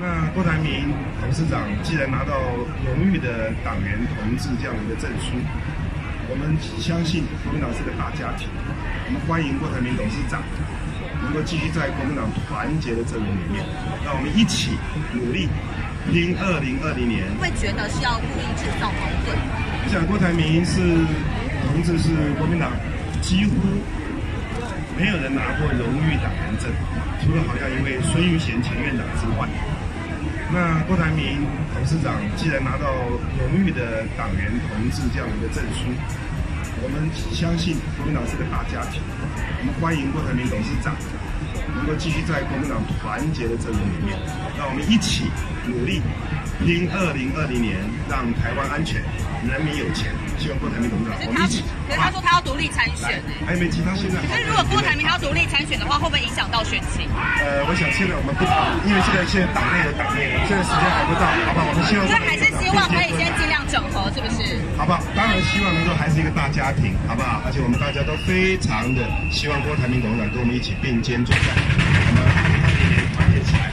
那郭台铭董事长既然拿到荣誉的党员同志这样的一个证书，我们相信国民党是个大家庭，我们欢迎郭台铭董事长能够继续在国民党团结的阵容里面，让我们一起努力拼二零二零年。会觉得是要故意制造矛盾？我想郭台铭是同志，是国民党几乎没有人拿过荣誉党员证，就好像一位孙玉贤前院长之外。那郭台铭董事长既然拿到荣誉的党员同志这样的一个证书，我们相信国民党是个大家庭，我们欢迎郭台铭董事长能够继续在国民党团结的阵营里面，让我们一起努力拼二零二零年，让台湾安全，人民有钱。希望郭台铭董事长，我们一起。要独立参选呢。还没其他现在。可是如果郭台铭他要独立参选的话，会不会影响到选情？呃，我想现在我们不谈，因为现在现在党内有党内，现在时间还不到，好不好？我们希望。所以还是希望可以先尽量整合，是不是？好不好？当然希望能够还是一个大家庭，好不好？而且我们大家都非常的希望郭台铭董事长跟我们一起并肩作战，我们团结起来。